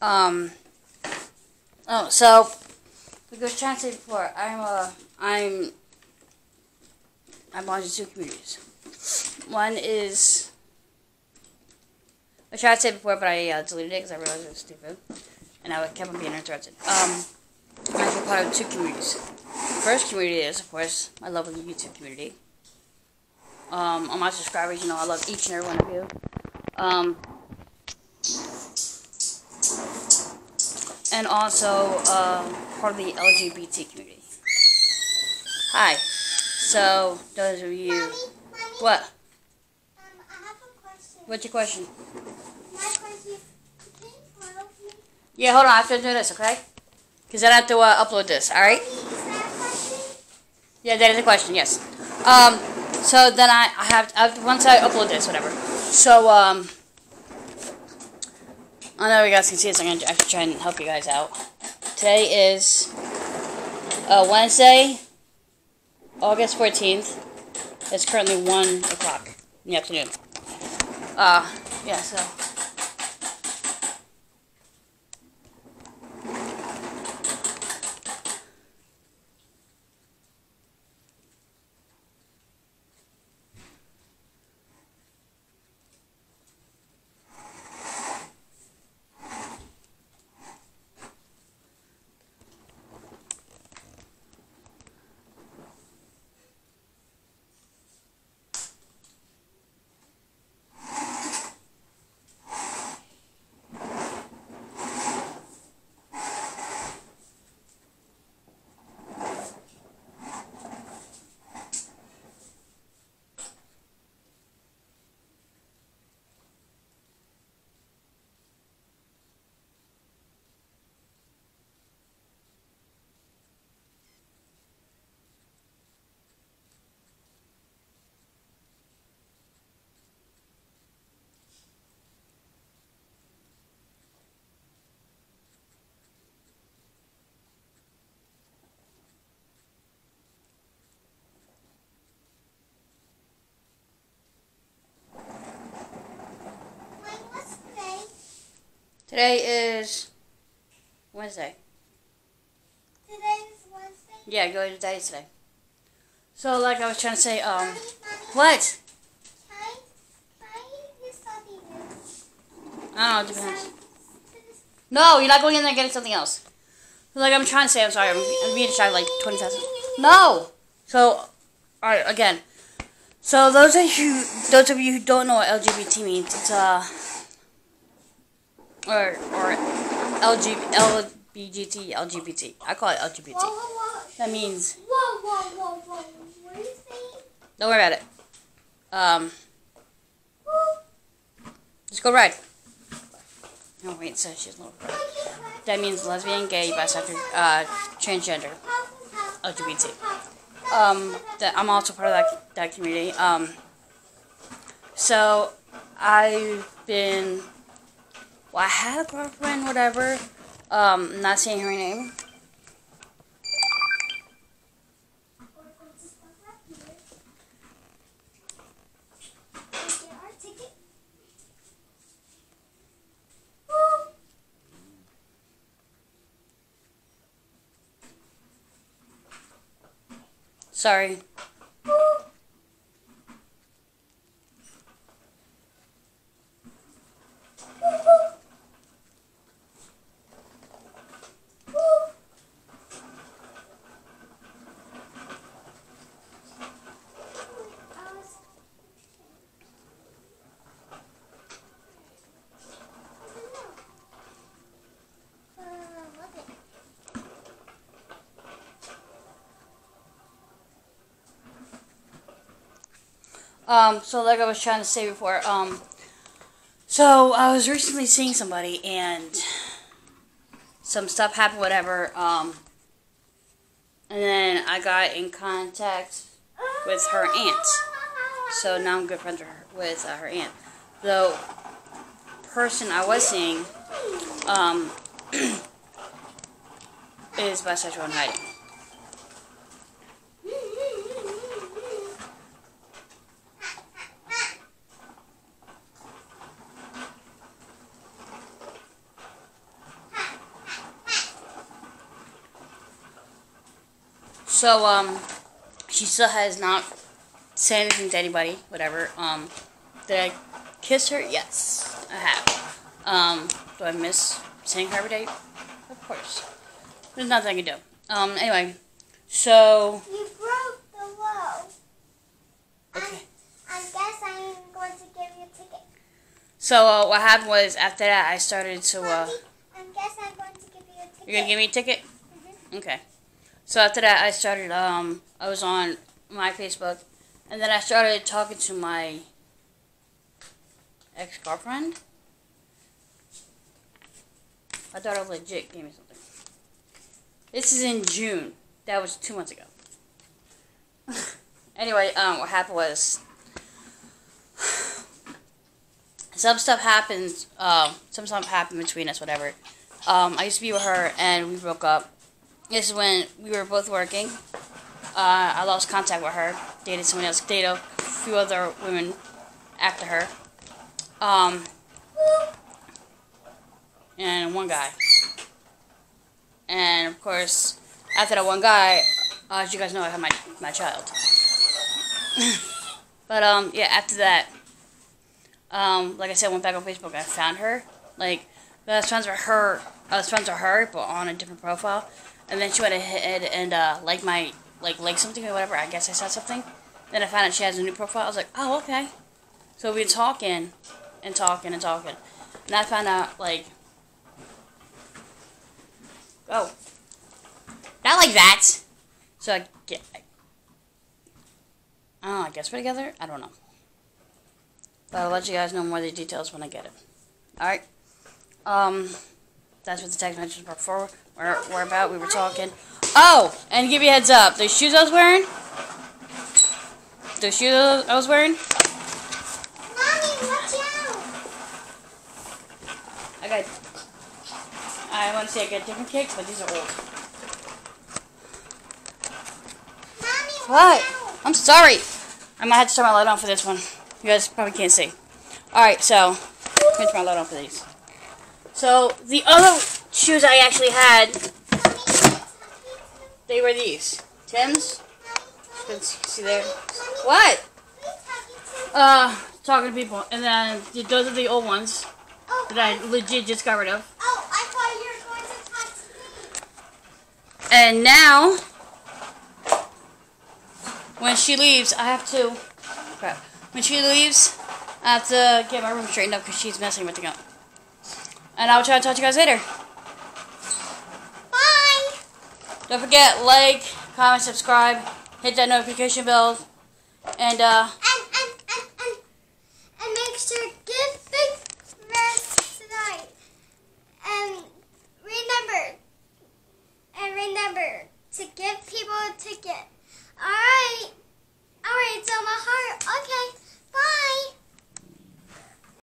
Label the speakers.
Speaker 1: Um. Oh, so like I was trying to say before, I'm uh I'm I'm to two communities. One is I tried to say before, but I uh, deleted it because I realized it was stupid, and I kept on being interrupted. Um, I'm part of two communities. The first community is, of course, my lovely YouTube community. Um, all my subscribers, you know, I love each and every one of you. Um, and also um, part of the LGBT community. Hi. So, those of you.
Speaker 2: Mommy, mommy,
Speaker 1: What?
Speaker 2: um, I have a question.
Speaker 1: What's your question?
Speaker 2: My question, can you me?
Speaker 1: Yeah, hold on. I have to do this, okay? Because then I have to uh, upload this, alright?
Speaker 2: Mommy, is that a question?
Speaker 1: Yeah, that is a question, yes. Um, so then I, I have, I have once I upload this, whatever. So, um, I know you guys can see this. I'm going to actually try and help you guys out. Today is uh, Wednesday, August 14th. It's currently 1 o'clock in the afternoon. Uh, yeah, so.
Speaker 2: Today
Speaker 1: is Wednesday.
Speaker 2: Today is Wednesday.
Speaker 1: Yeah, go to day today. So, like I was trying to say, um,
Speaker 2: Mommy, mommy,
Speaker 1: what?
Speaker 2: I, can I study this?
Speaker 1: I don't know, it depends. No, you're not going in there and getting something else. Like I'm trying to say, I'm sorry, I'm, I'm being distracted like 20 times. No! So, alright, again. So those of you, those of you who don't know what LGBT means, it's uh, or or LGBT, LGBT. I call it LGBT.
Speaker 2: whoa, whoa.
Speaker 1: That means
Speaker 2: Whoa, whoa, whoa, whoa. What are you saying?
Speaker 1: don't worry about it. Um, just go ride. Oh wait, so she's a little.
Speaker 2: Thank.
Speaker 1: That means lesbian, gay, bisexual, uh, transgender. LGBT. Um, that I'm also part of that, that community. Um, so I've been, well, I had a girlfriend, whatever. Um, not saying her name. Sorry. Um, so like I was trying to say before, um, so I was recently seeing somebody and some stuff happened, whatever, um, and then I got in contact with her aunt. So now I'm good friends with her, with uh, her aunt. The person I was seeing, um, is bisexual and hiding. So um, she still has not said anything to anybody. Whatever. Um, did I kiss her? Yes, I have. Um, do I miss seeing her day? Of course. There's nothing I can do. Um, anyway, so
Speaker 2: You broke the wall.
Speaker 1: okay.
Speaker 2: I guess I'm going to give you a ticket.
Speaker 1: So uh, what happened was after that I started to. Uh,
Speaker 2: I guess I'm going to give you a ticket.
Speaker 1: you're gonna give me a ticket?
Speaker 2: Mhm.
Speaker 1: Okay. So after that I started. Um, I was on my Facebook, and then I started talking to my ex girlfriend. I thought it legit gave me something. This is in June. That was two months ago. anyway, um, what happened was some stuff happened. Um, some stuff happened between us. Whatever. Um, I used to be with her, and we broke up. This is when we were both working. Uh, I lost contact with her. Dated someone else. Dated a few other women after her. Um, and one guy. And of course, after that one guy, uh, as you guys know, I had my my child. but um, yeah, after that, um, like I said, I went back on Facebook. I found her. Like I was friends with her. I was friends with her, but on a different profile. And then she went ahead and uh, like my like like something or whatever. I guess I said something. Then I found out she has a new profile. I was like, oh okay. So we were talking and talking and talking, and I found out like, oh, not like that. So I get. I don't. I guess we're together. I don't know. But I'll let you guys know more of the details when I get it. Alright. Um, that's what the text messages were for. Were, were about. We were talking. Oh! And give you a heads up. The shoes I was wearing. The shoes I was wearing.
Speaker 2: Mommy, watch out.
Speaker 1: I got. I want to say I got different kicks, but these are old.
Speaker 2: Mommy,
Speaker 1: What?
Speaker 2: out.
Speaker 1: I'm sorry. I might have to turn my light on for this one. You guys probably can't see. Alright, so. Let me turn my light on for these. So, the other shoes I actually had, they were these. Tim's. See there. What? Uh, talking to people. And then those are the old ones that I legit just got rid of.
Speaker 2: oh, I thought you were going to talk to me.
Speaker 1: And now, when she leaves, I have to. Crap. When she leaves, I have to get my room straightened up because she's messing with the up. And I'll try to talk to you guys later. Don't forget, like, comment, subscribe, hit that notification bell, and uh,